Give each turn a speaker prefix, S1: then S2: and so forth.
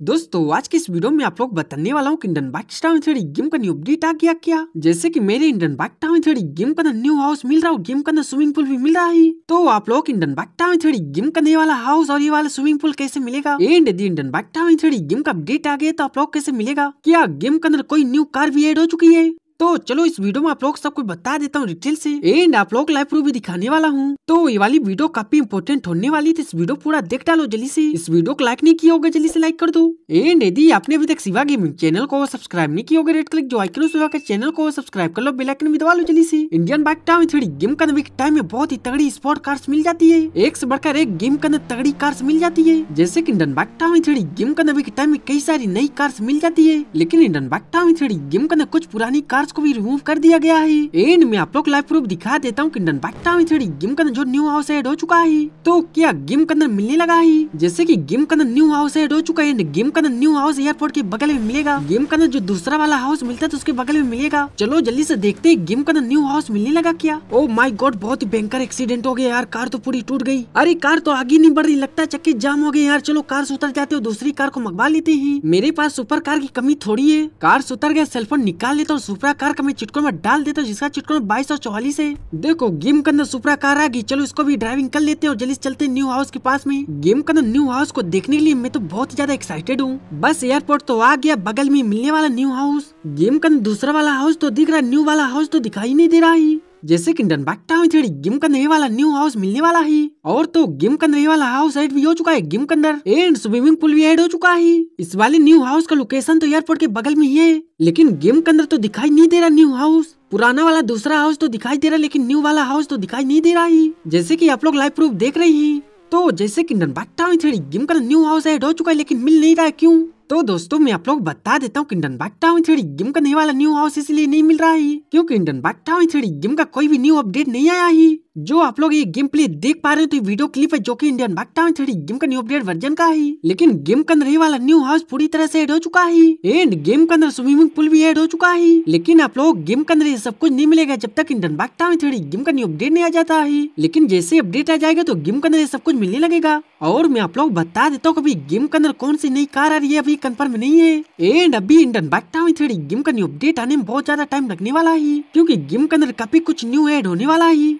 S1: दोस्तों, आज के इस वीडियो में आप लोग बताने वाला हूँ कि Indian bike town three game का न्यू अपडेट आ गया क्या? जैसे कि मेरे Indian bike town three game का न्यू हाउस मिल रहा है गेम का स्विमिंग पूल भी मिल रहा है। तो आप लोग Indian bike town three game का नए वाला हाउस और ये वाला स्विमिंग पूल कैसे मिलेगा? एंड यदि Indian bike town three game का अपडेट आ गया तो आप लोग कैसे मिलेगा? क्या गेम के अंदर कोई न्यू कार भी एड हो चुकी है? तो चलो इस वीडियो में आप लोग सब कुछ बता देता हूँ डिटेल से। एंड आप लोग लाइव प्रूफ भी दिखाने वाला हूँ। तो ये वाली वीडियो काफ़ी इंपोर्टेंट होने वाली थी। इस वीडियो पूरा देख डालो जल्दी से। इस वीडियो को लाइक नहीं किया होगा, जल्दी से लाइक कर दो। एंड यदि आपने अभी तक सिवा गेमिंग चैनल को सब्सक्राइब नहीं किया होगा रेड क्लिक जो आइकन सिवा के चैनल को सब्सक्राइब कर लो बेलाइकन भी दबा लो जल्दी से। Indian bike town three game का नवी टाइम में बहुत ही तगड़ी स्पोर्ट कार्स मिल जाती है। एक से बढ़कर एक गेम का तगड़ी कार्स मिल जाती है। जैसे की Indian bike town three game का नवी टाइम में कई सारी नई कार्स मिल जाती है। लेकिन इंडियन बाइक टाउन थोड़ी गेम का कुछ पुरानी कार्स को भी रिमूव कर दिया गया है। एंड में आप लोग लाइव प्रूफ दिखा देता हूँ इंडियन बाइकटा में थोड़ी गेम का जो न्यू हाउस एड हो चुका है। तो क्या गेम के अंदर मिलने लगा है? जैसे की गेम के अंदर न्यू हाउस एड हो चुका है गेम के अंदर न्यू हाउस एयरपोर्ट के बगल में मिलेगा। गेम के अंदर जो दूसरा वाला हाउस मिलता है तो उसके बगल में मिलेगा। चलो जल्दी से देखते हैं गेम के अंदर न्यू हाउस मिलने लगा क्या। ओ माई गॉड बहुत ही भयंकर एक्सीडेंट हो गया यार। कार तो पूरी टूट गई। अरे कार तो आगे नहीं बढ़ रही, लगता है चक्की जाम हो गई यार। चलो कार से उतर जाते हो दूसरी कार को मंगवा लेते हैं। मेरे पास सुपर कार की कमी थोड़ी है। कार से उतर गया सेलफोन निकाल लेता हूँ सुपर कार का मैं चिटकोन में डाल देता हूँ, जिसका चिटकोन बाईस सौ चौवालीस है। देखो, गेम के अंदर सुपरा कार आ गई, चलो इसको भी ड्राइविंग कर लेते हैं और जल्दी चलते न्यू हाउस के पास में। गेम के अंदर न्यू हाउस को देखने के लिए मैं तो बहुत ज़्यादा एक्साइटेड हूँ। बस एयरपोर्ट तो आ गया, बगल में मिलने वाला न्यू हाउस गेम का दूसरा वाला हाउस तो दिख रहा है न्यू वाला हाउस तो दिखाई नहीं दे रहा है। जैसे कि बागटा में थोड़ी गेम का नए वाला न्यू हाउस मिलने वाला है। और तो गेम का नए वाला हाउस एड भी हो चुका है गेम के अंदर। एंड स्विमिंग पूल भी एड हो चुका है। इस वाले न्यू हाउस का लोकेशन तो एयरपोर्ट के बगल में ही है। लेकिन गेम के अंदर तो दिखाई नहीं दे रहा न्यू हाउस पुराना वाला दूसरा हाउस तो दिखाई दे रहा, लेकिन न्यू वाला हाउस तो दिखाई नहीं दे रहा है। जैसे की आप लोग लाइव प्रूफ देख रहे हैं। तो जैसे की इंडियन बागटा में थोड़ी गेम का न्यू हाउस एड हो चुका है, लेकिन मिल नहीं रहा है क्यूँ? तो दोस्तों, मैं आप लोग बता देता हूँ कि इंडियन टाउन थ्री गेम का नया वाला न्यू हाउस इसलिए नहीं मिल रहा है। क्योंकि Indian bike town three game का कोई भी न्यू अपडेट नहीं आया है। जो आप लोग ये गेम प्ले देख पा रहे हो तो वीडियो क्लिप है जो कि Indian bike town three game का न्यू अपडेट वर्जन का है। लेकिन गेम के अंदर ये वाला न्यू हाउस पूरी तरह से एड हो चुका है। एंड गेम के अंदर स्विमिंग पूल भी एड हो चुका है। लेकिन आप लोग गेम के अंदर ये सब कुछ नहीं मिलेगा जब तक Indian bike town three game का न्यू अपडेट नहीं आ जाता है। लेकिन जैसे अपडेट आ जाएगा तो गेम के अंदर ये सब कुछ मिलने लगेगा। और मैं आप लोग बता देता हूँ कभी गेम के अंदर कौन सी नई कार आ रही है अभी कंफर्म नहीं है। एंड अभी इंडियन बैकटा में थोड़ी गेम का न्यू अपडेट आने में बहुत ज़्यादा टाइम लगने वाला है, क्यूँकी गेम के अंदर काफ़ी कुछ न्यू एड होने वाला है।